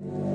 you